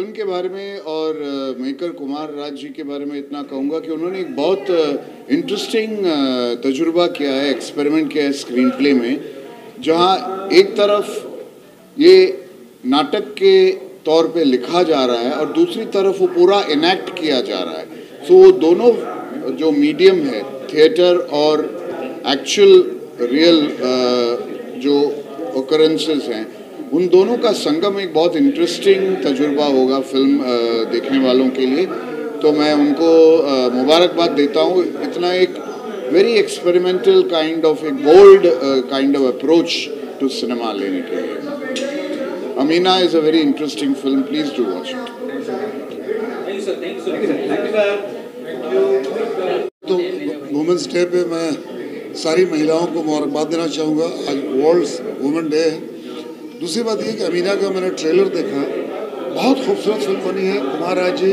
Film के बारे में और मेकर कुमार राज जी के बारे में इतना कहूँगा कि उन्होंने एक बहुत इंटरेस्टिंग तजुर्बा किया है एक्सपेरिमेंट किया है स्क्रीन प्ले में, जहाँ एक तरफ़ ये नाटक के तौर पे लिखा जा रहा है और दूसरी तरफ़ वो पूरा इनेक्ट किया जा रहा है। सो वो दोनों, जो मीडियम है थिएटर और एक्चुअल रियल जो ओकरेंसेस हैं उन दोनों का संगम एक बहुत इंटरेस्टिंग तजुर्बा होगा फ़िल्म देखने वालों के लिए। तो मैं उनको मुबारकबाद देता हूँ। इतना एक वेरी एक्सपेरिमेंटल काइंड ऑफ़ एक bold kind of approach to cinema लेने के लिए। Amina is a very interesting film please do watch it तो वुमेंस डे पे मैं सारी महिलाओं को मुबारकबाद देना चाहूँगा। आज वर्ल्ड वुमेन डे है। दूसरी बात ये कि अमीना का मैंने ट्रेलर देखा। बहुत खूबसूरत फ़िल्म बनी है। कुमार राज जी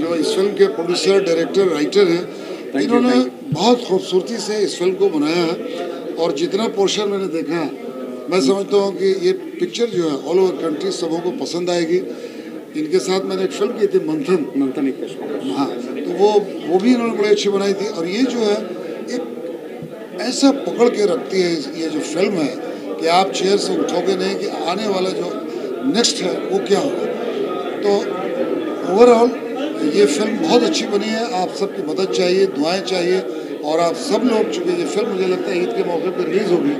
जो इस फ़िल्म के प्रोड्यूसर डायरेक्टर राइटर हैं इन्होंने बहुत खूबसूरती से इस फ़िल्म को बनाया है और जितना पोर्शन मैंने देखा मैं समझता हूँ कि ये पिक्चर जो है ऑल ओवर कंट्री सबों को पसंद आएगी। इनके साथ मैंने एक फ़िल्म की थी मंथन। मंथन एक हाँ तो वो वो भी इन्होंने बड़ी अच्छी बनाई थी। और ये जो है एक ऐसा पकड़ के रखती है ये जो फ़िल्म है कि आप चेयर से उठोगे नहीं कि आने वाला जो नेक्स्ट है, वो क्या होगा? तो ओवरऑल ये फ़िल्म बहुत अच्छी बनी है। आप सबकी मदद चाहिए, दुआएँ चाहिए और आप सब लोग, चूँकि ये फ़िल्म मुझे लगता है ईद के मौके पर रिलीज़ होगी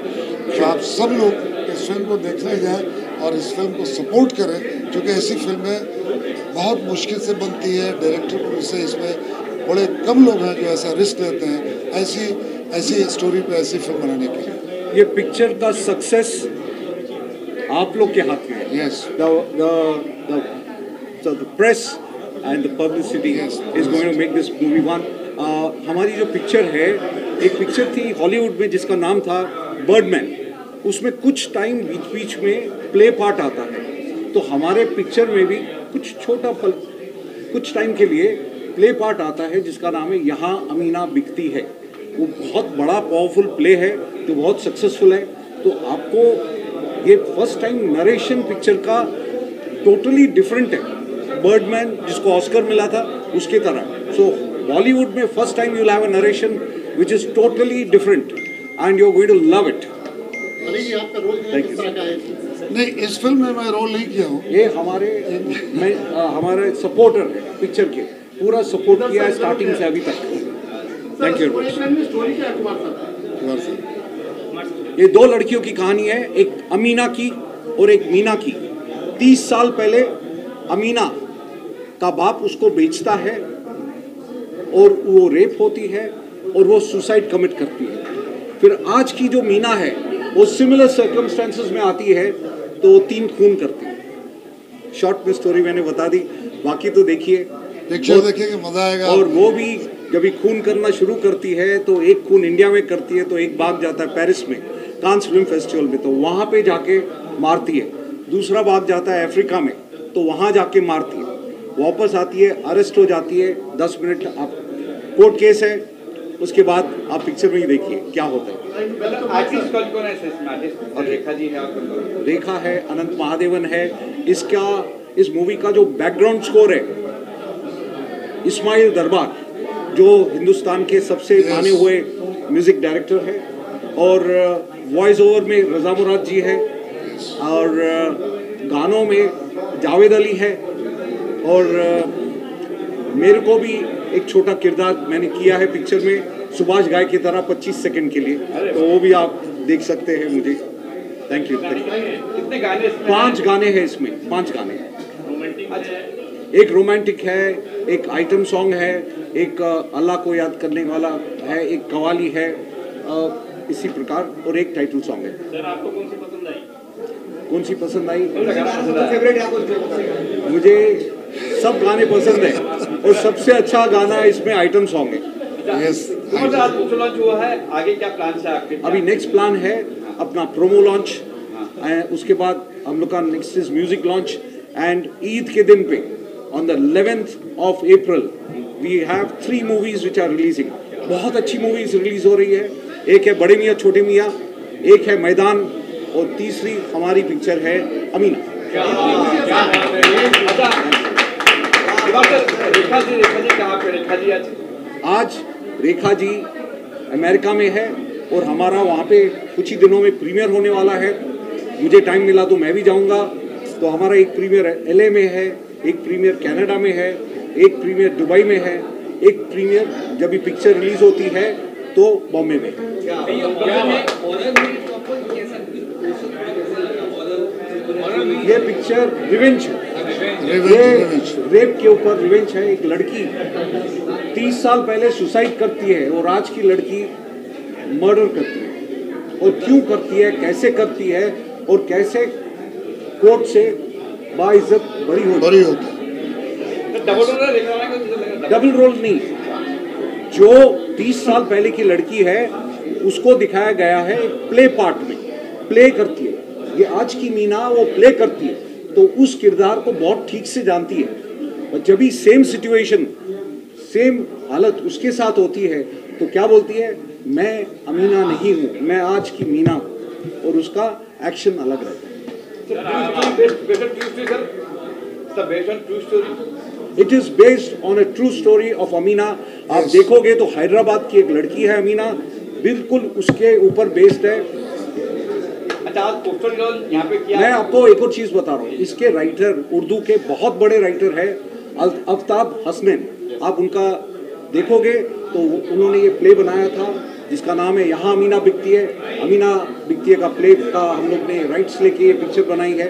तो आप सब लोग इस फ़िल्म को देखने जाएँ और इस फ़िल्म को सपोर्ट करें, क्योंकि ऐसी फ़िल्में बहुत मुश्किल से बनती है। डायरेक्टर से इसमें बड़े कम लोग हैं जो ऐसा रिस्क लेते हैं, ऐसी ऐसी स्टोरी पे ऐसी फ़िल्म बनाने के ये पिक्चर का सक्सेस आप लोग के हाथ में है। Yes the press and the publicity is going to make this movie one हमारी जो पिक्चर है एक पिक्चर थी हॉलीवुड में जिसका नाम था बर्डमैन उसमें कुछ टाइम बीच बीच में प्ले पार्ट आता है। तो हमारे पिक्चर में भी कुछ छोटा पल कुछ टाइम के लिए प्ले पार्ट आता है जिसका नाम है यहाँ अमीना बिकती है। वो बहुत बड़ा पावरफुल प्ले है। जो बहुत सक्सेसफुल है तो आपको ये फ़र्स्ट टाइम नरेशन पिक्चर का टोटली डिफरेंट है। बर्डमैन जिसको ऑस्कर मिला था उसके तरह सो बॉलीवुड में first time you have a narration which is totally different and you are going to love it नहीं इस फ़िल्म में मैं रोल नहीं किया हूँ। ये हमारे मैं आ, हमारे सपोर्टर है पिक्चर के। पूरा सपोर्ट किया है स्टार्टिंग से अभी तक। थैंक यू ये दो लड़कियों की कहानी है एक अमीना की और एक मीना की। तीस साल पहले अमीना का बाप उसको बेचता है और वो रेप होती है और वो सुसाइड कमिट करती है। फिर आज की जो मीना है वो सिमिलर सर्कमस्टेंसेस में आती है तो तीन खून करती है। शॉर्ट में स्टोरी मैंने बता दी बाकी तो देखिए। देखिए मज़ा आएगा। और वो भी जब खून करना शुरू करती है तो एक खून इंडिया में करती है तो एक भाग जाता है पेरिस में। कांस फ़िल्म फेस्टिवल में तो वहाँ पे जाके मारती है। दूसरा भाग जाता है अफ्रीका में तो वहाँ जाके मारती है। वापस आती है अरेस्ट हो जाती है दस मिनट आप कोर्ट केस है उसके बाद आप पिक्चर में ही देखिए क्या होता है। रेखा है अनंत महादेवन है इसका इस मूवी का जो बैकग्राउंड स्कोर है इस्माइल दरबार जो हिंदुस्तान के सबसे माने हुए म्यूज़िक डायरेक्टर है और वॉइस ओवर में रजा मुराद जी है और गानों में जावेद अली है और मेरे को भी एक छोटा किरदार मैंने किया है पिक्चर में सुभाष गाय की तरह 25 सेकंड के लिए। तो वो भी आप देख सकते हैं मुझे। थैंक यू कितने गाने पाँच गाने हैं इसमें पाँच गाने। एक रोमांटिक है एक आइटम सॉन्ग है एक अल्लाह को याद करने वाला है एक कवाली है। इसी प्रकार और एक टाइटल सॉन्ग है। सर आपको कौन सी पसंद आई? कौन सी पसंद आई? मुझे सब गाने पसंद है और सबसे अच्छा गाना इसमें आइटम सॉन्ग है। यस है? आगे क्या प्लान है आपके अभी नेक्स्ट प्लान है अपना प्रोमो लॉन्च उसके बाद हम लोग का next is music launch and Eid के दिन पे on the 11th of April we have three movies which are releasing बहुत अच्छी मूवीज़ रिलीज़ हो रही है। एक है बड़े मियाँ, छोटे मियाँ, एक है मैदान और तीसरी हमारी पिक्चर है अमीना। आज रेखा जी अमेरिका में है और हमारा वहाँ पे कुछ ही दिनों में प्रीमियर होने वाला है। मुझे टाइम मिला तो मैं भी जाऊँगा। तो हमारा एक प्रीमियर एलए में है, एक प्रीमियर कनाडा में है, एक प्रीमियर दुबई में है, एक प्रीमियर जब भी पिक्चर रिलीज़ होती है तो बॉम्बे में। ये पिक्चर रिवेंज ये रेप के ऊपर रिवेंज है एक लड़की। तीस साल पहले सुसाइड करती है और आज की लड़की मर्डर करती है। और क्यों करती है कैसे करती है और कैसे कोर्ट से बाइज्जत बड़ी होती है। डबल रोल नहीं। जो तीस साल पहले की लड़की है उसको दिखाया गया है प्ले पार्ट में। प्ले करती है। ये आज की मीना वो प्ले करती है। तो उस किरदार को बहुत ठीक से जानती है। और जब भी सेम सिचुएशन सेम हालत उसके साथ होती है तो क्या बोलती है? मैं अमीना नहीं हूँ मैं आज की मीना हूँ। और उसका एक्शन अलग रहता है। It is based on a true story of Amina आप देखोगे तो हैदराबाद की एक लड़की है अमीना बिल्कुल उसके ऊपर बेस्ड है। अच्छा आज पोस्टर रोल यहाँ पे किया मैं आपको एक और चीज़ बता रहा हूँ इसके राइटर उर्दू के बहुत बड़े राइटर है अफ्ताब हसनैन। आप उनका देखोगे तो उन्होंने ये प्ले बनाया था जिसका नाम है यहाँ अमीना बिकती है। अमीना बिकती है का प्ले का हम लोग ने राइट्स लेके ये पिक्चर बनाई है।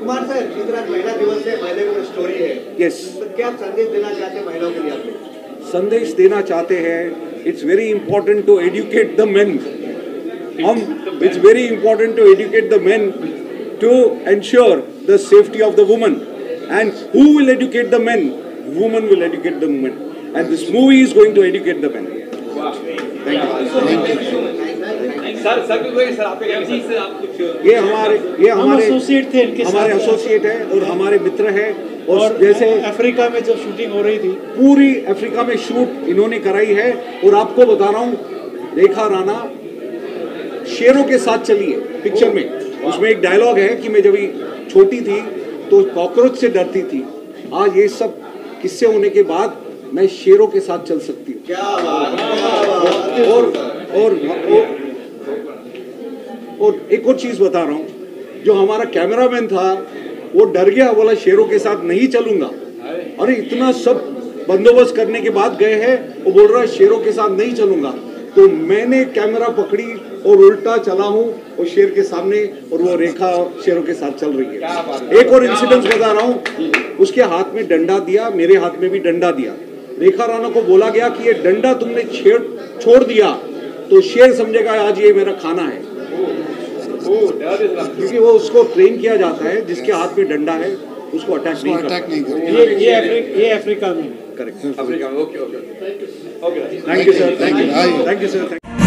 कुमार सर महिला दिवस है महिला की स्टोरी है। यस तो क्या संदेश देना चाहते हैं महिलाओं के लिए? संदेश देना चाहते हैं it's very important to educate the men हम it's very important to educate the men to ensure the safety of the woman and who will educate the men woman will educate the woman and this movie is going to educate the men sir sir sir आपके क्या जी sir आप ये हमारे ये हमारे associate थे हमारे associate है और हमारे मित्र है। और, और जैसे अफ्रीका में जब शूटिंग हो रही थी पूरी अफ्रीका में शूट इन्होंने कराई है और आपको बता रहा हूँ रेखा राणा शेरों के साथ चली है पिक्चर में। उसमें एक डायलॉग है कि मैं जब छोटी थी तो कॉकरोच से डरती थी। आज ये सब किस्से होने के बाद मैं शेरों के साथ चल सकती हूँ। क्या बात और और और, और एक और चीज़ बता रहा हूँ जो हमारा कैमरामैन था वो डर गया, बोला, शेरों के साथ नहीं चलूँगा। अरे, इतना सब बंदोबस्त करने के बाद गए हैं, वो बोल रहा है, शेरों के साथ नहीं चलूँगा। तो मैंने कैमरा पकड़ी और उल्टा चला हूँ और शेर के सामने और वो रेखा शेरों के साथ चल रही है। एक और इंसिडेंस बता रहा हूँ, उसके हाथ में डंडा दिया, मेरे हाथ में भी डंडा दिया। रेखा राणा को बोला गया कि ये डंडा तुमने छेड़, छोड़ दिया। तो शेर समझेगा, आज ये मेरा खाना है। क्योंकि वो उसको ट्रेन किया जाता है जिसके हाथ में डंडा है उसको अटैक नहीं अटैक करता। नहीं करते। ये ये अफ्रीका ये अफ्रीका में। करेक्ट अफ्रीका में okay okay okay thank you sir thank you sir thank you sir